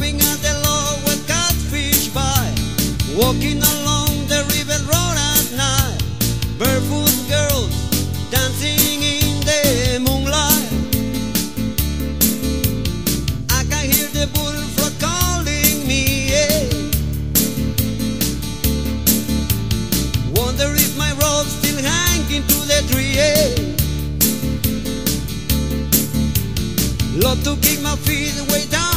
jumping at the law when catfish by, walking along the river road at night, barefoot girls dancing in the moonlight. I can hear the bullfrog calling me, yeah. Wonder if my rope's still hanging to the tree, yeah. Love to kick my feet way down